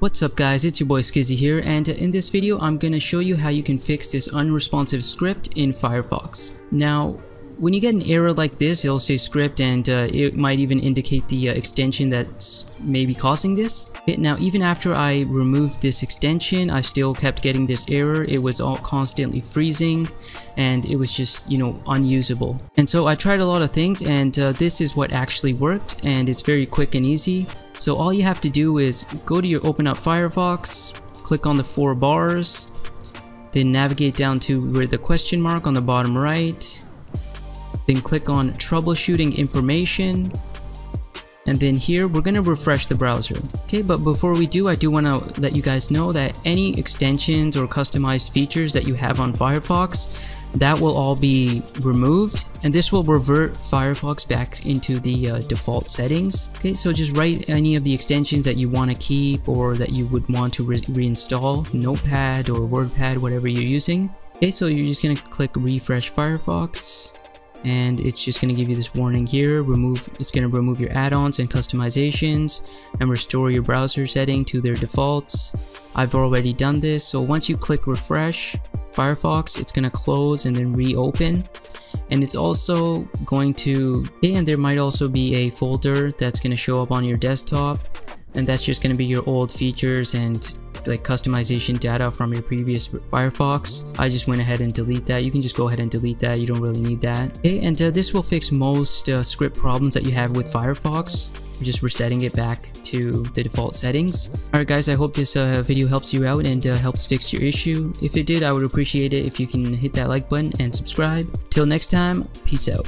What's up guys, it's your boy Skizzy here and in this video I'm gonna show you how you can fix this unresponsive script in Firefox. Now when you get an error like this, it'll say script and uh, it might even indicate the uh, extension that's maybe causing this. Now, even after I removed this extension, I still kept getting this error. It was all constantly freezing and it was just, you know, unusable. And so I tried a lot of things and uh, this is what actually worked and it's very quick and easy. So all you have to do is go to your open up Firefox, click on the four bars, then navigate down to where the question mark on the bottom right, then click on troubleshooting information. And then here we're gonna refresh the browser. Okay but before we do I do want to let you guys know that any extensions or customized features that you have on Firefox that will all be removed. And this will revert Firefox back into the uh, default settings. Okay so just write any of the extensions that you want to keep or that you would want to re reinstall. Notepad or wordpad whatever you're using. Okay so you're just gonna click refresh Firefox and it's just going to give you this warning here. Remove it's going to remove your add-ons and customizations and restore your browser setting to their defaults. I've already done this. So once you click refresh Firefox it's going to close and then reopen. And it's also going to and there might also be a folder that's going to show up on your desktop. And that's just going to be your old features and like customization data from your previous Firefox. I just went ahead and delete that. You can just go ahead and delete that. You don't really need that. Okay, and uh, this will fix most uh, script problems that you have with Firefox. Just resetting it back to the default settings. Alright guys, I hope this uh, video helps you out and uh, helps fix your issue. If it did, I would appreciate it if you can hit that like button and subscribe. Till next time, peace out.